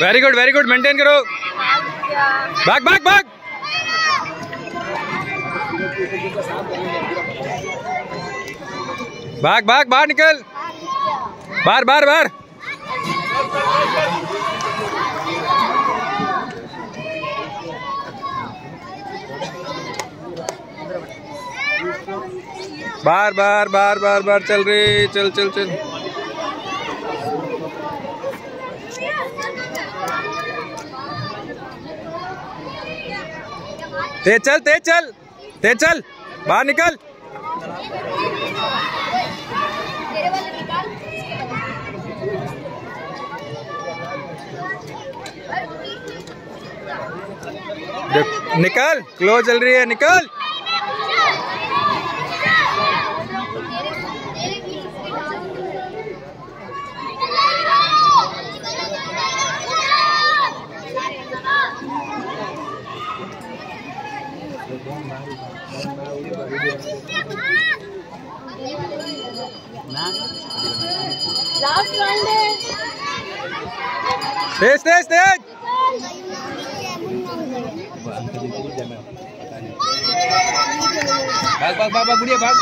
Very good very good maintain करो भाग भाग भाग भाग भाग बाहर निकल बाहर बाहर बाहर बार बार बार बार बार चल रही चल चल चल। तेज चल तेज चल तेज चल, बाहर निकल। निकल, क्लोज चल रही है, निकल। लास्ट राउंड है। तेज तेज तेज। भाग भाग भाग भाग बुढ़िया भाग।